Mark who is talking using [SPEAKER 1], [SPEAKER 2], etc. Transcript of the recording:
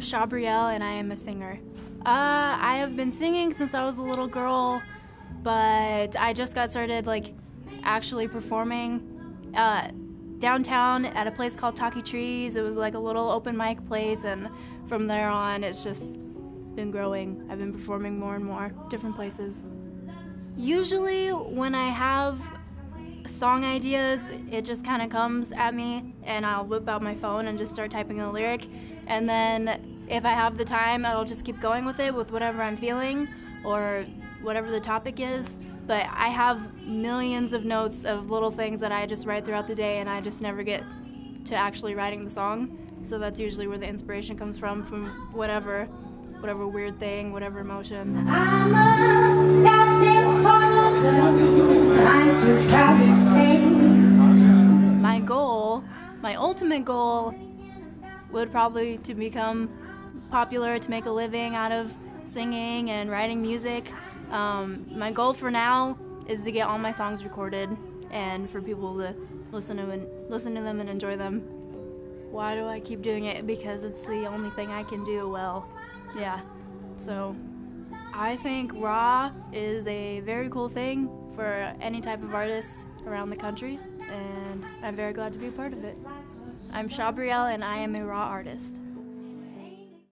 [SPEAKER 1] Sabriel and I am a singer. Uh, I have been singing since I was a little girl, but I just got started like actually performing uh, downtown at a place called Talkie Trees. It was like a little open mic place, and from there on, it's just been growing. I've been performing more and more, different places. Usually, when I have song ideas, it just kind of comes at me, and I'll whip out my phone and just start typing a lyric. And then, if I have the time, I'll just keep going with it with whatever I'm feeling or whatever the topic is. But I have millions of notes of little things that I just write throughout the day, and I just never get to actually writing the song. So that's usually where the inspiration comes from, from whatever, whatever weird thing, whatever emotion. My ultimate goal, would probably to become popular, to make a living out of singing and writing music. Um, my goal for now is to get all my songs recorded and for people to listen to and listen to them and enjoy them. Why do I keep doing it? Because it's the only thing I can do well. Yeah. So I think raw is a very cool thing for any type of artist around the country, and I'm very glad to be a part of it. I'm Sabriel, and I am a raw artist.